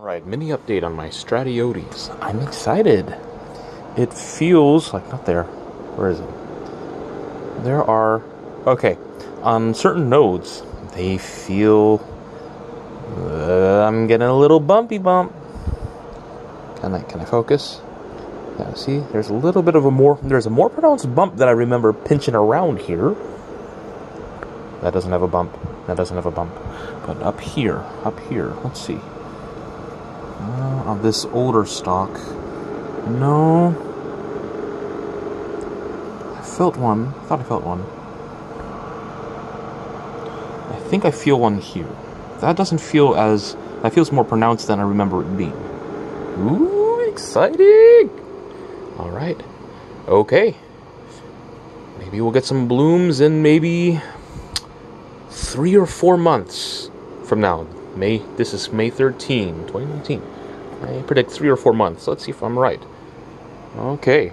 Alright, mini update on my Stratiotes. I'm excited. It feels like, not there. Where is it? There are, okay, on certain nodes, they feel, uh, I'm getting a little bumpy bump. Can I, can I focus? Yeah, see, there's a little bit of a more, there's a more pronounced bump that I remember pinching around here. That doesn't have a bump. That doesn't have a bump. But up here, up here, let's see. Uh, on this older stock, no. I felt one. I thought I felt one. I think I feel one here. That doesn't feel as. That feels more pronounced than I remember it being. Ooh, exciting! Alright. Okay. Maybe we'll get some blooms in maybe three or four months from now. May this is May 13, 2019. I predict three or four months. Let's see if I'm right. Okay.